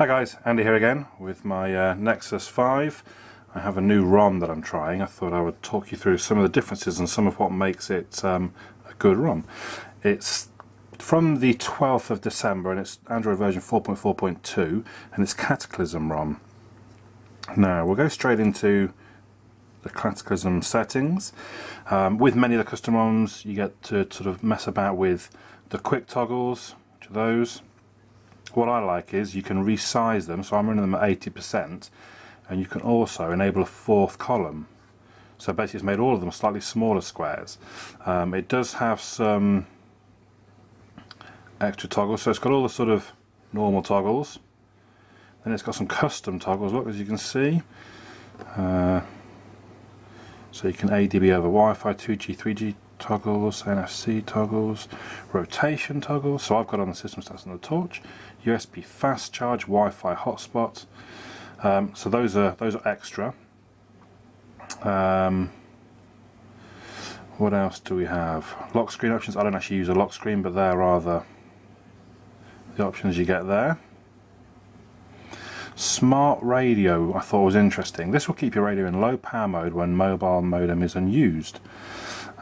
Hi guys, Andy here again with my uh, Nexus 5. I have a new ROM that I'm trying. I thought I would talk you through some of the differences and some of what makes it um, a good ROM. It's from the 12th of December and it's Android version 4.4.2 and it's Cataclysm ROM. Now we'll go straight into the Cataclysm settings. Um, with many of the custom ROMs you get to sort of mess about with the quick toggles, which are those what I like is you can resize them, so I'm running them at 80%, and you can also enable a fourth column. So basically it's made all of them slightly smaller squares. Um, it does have some extra toggles, so it's got all the sort of normal toggles. Then it's got some custom toggles, look, as you can see. Uh, so you can ADB over Wi-Fi, 2G, 3G toggles, NFC toggles, rotation toggles. So I've got on the system stats on the torch, USB fast charge, Wi-Fi hotspot. Um, so those are those are extra. Um, what else do we have? Lock screen options. I don't actually use a lock screen, but there are the the options you get there. Smart radio I thought was interesting. This will keep your radio in low power mode when mobile modem is unused.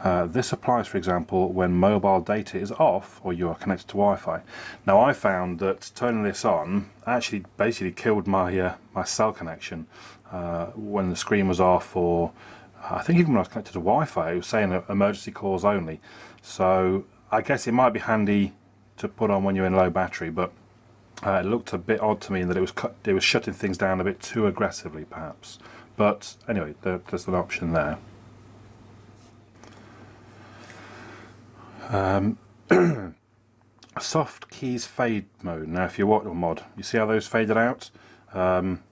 Uh, this applies, for example, when mobile data is off or you are connected to Wi-Fi. Now, I found that turning this on actually basically killed my uh, my cell connection uh, when the screen was off, or I think even when I was connected to Wi-Fi, it was saying emergency calls only. So I guess it might be handy to put on when you're in low battery, but uh, it looked a bit odd to me that it was cut, it was shutting things down a bit too aggressively, perhaps. But anyway, there, there's an option there. Um, soft keys fade mode. Now, if you watch your mod, you see how those faded out. Um,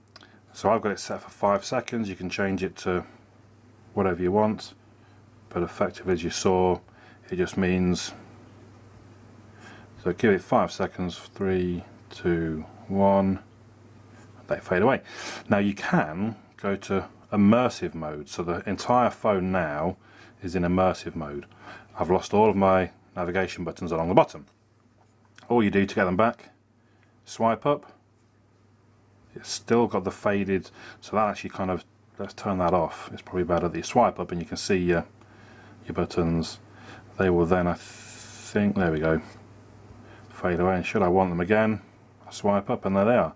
so I've got it set for five seconds. You can change it to whatever you want, but effectively, as you saw, it just means. So give it five seconds. Three, two, one. They fade away. Now you can go to immersive mode. So the entire phone now is in immersive mode. I've lost all of my navigation buttons along the bottom. All you do to get them back, swipe up, it's still got the faded, so that actually kind of, let's turn that off. It's probably better that you swipe up and you can see your, your buttons. They will then, I think, there we go, fade away. And should I want them again, I swipe up and there they are.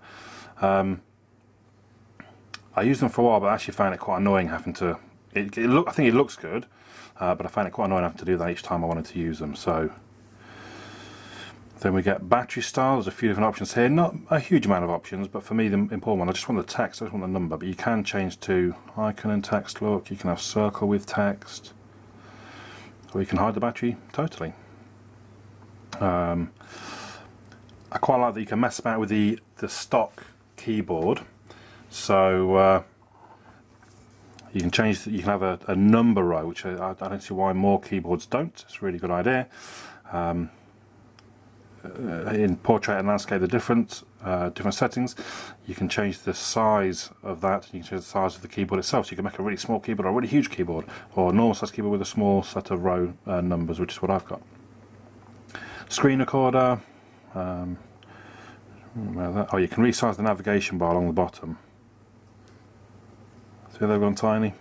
Um, I used them for a while, but I actually found it quite annoying having to. It, it look, I think it looks good, uh, but I find it quite annoying having to do that each time I wanted to use them. So then we get battery style. There's a few different options here. Not a huge amount of options, but for me the important one, I just want the text, I just want the number. But you can change to icon and text look. You can have circle with text, or you can hide the battery totally. Um, I quite like that you can mess about with the the stock keyboard. So uh, you can change, you can have a, a number row, which I, I, don't see why more keyboards don't. It's a really good idea. Um, uh, in portrait and landscape, the different uh, different settings. You can change the size of that. You can change the size of the keyboard itself. So you can make a really small keyboard or a really huge keyboard, or a normal size keyboard with a small set of row uh, numbers, which is what I've got. Screen recorder. Um, oh, you can resize the navigation bar along the bottom. See they've gone tiny?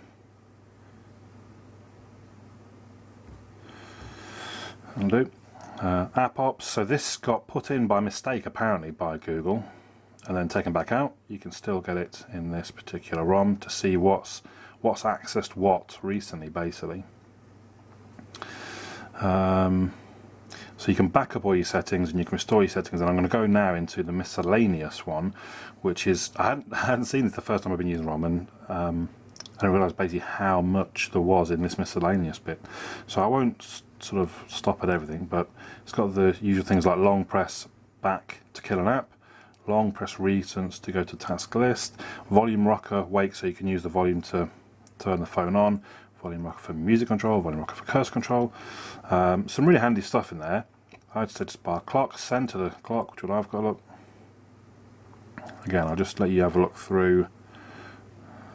Undo. Uh, app ops, so this got put in by mistake apparently by Google and then taken back out. You can still get it in this particular ROM to see what's what's accessed what recently basically. Um, so you can back up all your settings and you can restore your settings and I'm going to go now into the miscellaneous one which is, I hadn't, I hadn't seen this the first time I've been using ROM and um, I didn't realise basically how much there was in this miscellaneous bit. So I won't sort of stop at everything but it's got the usual things like long press back to kill an app, long press recent to go to task list, volume rocker wake so you can use the volume to turn the phone on, volume rocker for music control, volume rocker for cursor control. Um, some really handy stuff in there. I'd Spa clock, center the clock, which one I've got up. Again, I'll just let you have a look through.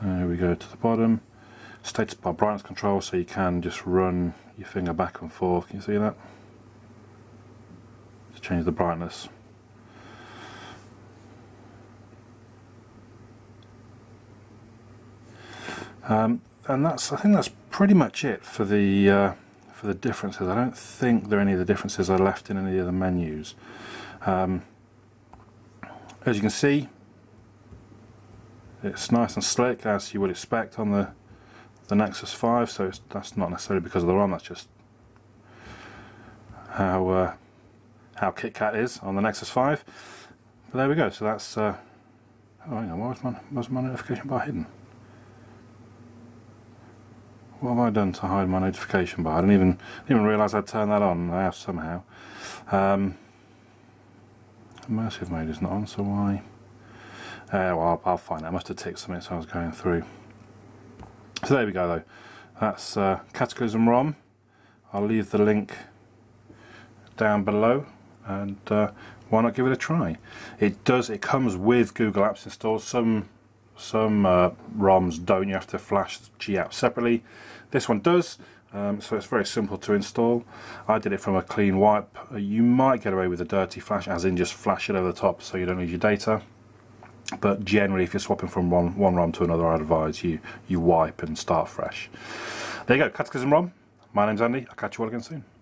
There we go to the bottom. Status bar brightness control, so you can just run your finger back and forth. Can you see that? to change the brightness. Um, and that's I think that's pretty much it for the uh, for the differences. I don't think there are any of the differences I left in any of the menus. Um, as you can see, it's nice and slick as you would expect on the the Nexus 5. So that's not necessarily because of the ROM. That's just how uh, how KitKat is on the Nexus 5. But there we go. So that's. Uh, oh, hang on. Was my, was my notification bar hidden? What have I done to hide my notification bar? I didn't even didn't even realise I'd turned that on. I have somehow. Um, immersive mode is not on, so why? Uh, well, I'll, I'll find out. I must have ticked something as I was going through. So there we go, though. That's uh, Cataclysm ROM. I'll leave the link down below, and uh, why not give it a try? It does. It comes with Google Apps installed. Some some uh, ROMs don't. You have to flash GApps separately. This one does. Um, so it's very simple to install. I did it from a clean wipe. Uh, you might get away with a dirty flash, as in just flash it over the top so you don't lose your data. But generally, if you're swapping from one, one ROM to another, I'd advise you you wipe and start fresh. There you go, Cataclysm ROM. My name's Andy. I'll catch you all again soon.